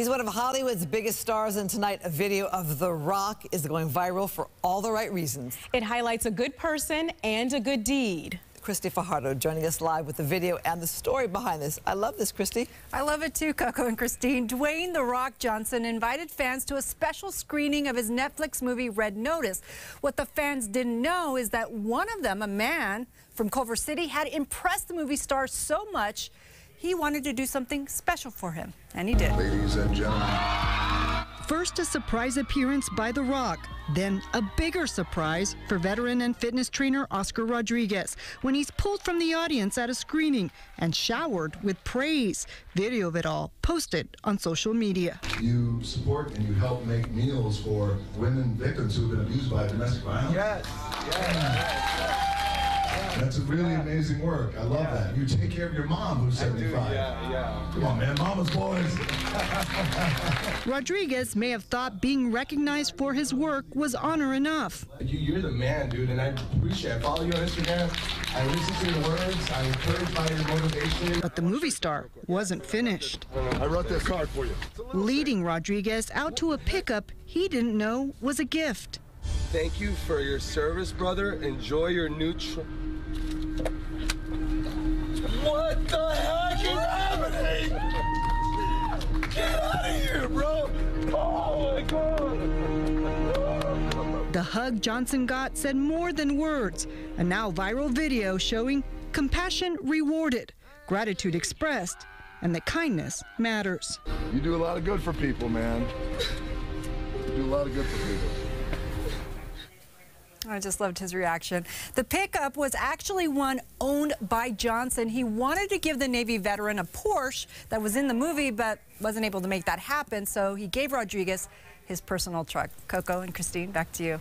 He's one of Hollywood's biggest stars, and tonight a video of The Rock is going viral for all the right reasons. It highlights a good person and a good deed. Christy Fajardo joining us live with the video and the story behind this. I love this, Christy. I love it too, Coco and Christine. Dwayne The Rock Johnson invited fans to a special screening of his Netflix movie Red Notice. What the fans didn't know is that one of them, a man from Culver City, had impressed the movie star so much he wanted to do something special for him, and he did. Ladies and gentlemen. First, a surprise appearance by The Rock, then a bigger surprise for veteran and fitness trainer Oscar Rodriguez when he's pulled from the audience at a screening and showered with praise. Video of it all posted on social media. You support and you help make meals for women victims who have been abused by domestic violence. Yes, yes. Mm. That's a really amazing work. I love yeah. that. You take care of your mom who's 75. yeah, yeah. Come on, man. Mama's boys. Rodriguez may have thought being recognized for his work was honor enough. You, are the man, dude, and I appreciate it. I follow you on Instagram. I listen to your words. I'm encouraged by your motivation. But the movie star wasn't finished. I wrote this card for you. Leading Rodriguez out to a pickup he didn't know was a gift. Thank you for your service, brother. Enjoy your new what the heck is happening? Get out of here, bro! Oh my god! The hug Johnson got said more than words. A now viral video showing compassion rewarded, gratitude expressed, and that kindness matters. You do a lot of good for people, man. You do a lot of good for people. I just loved his reaction. The pickup was actually one owned by Johnson. He wanted to give the Navy veteran a Porsche that was in the movie, but wasn't able to make that happen. So he gave Rodriguez his personal truck. Coco and Christine, back to you.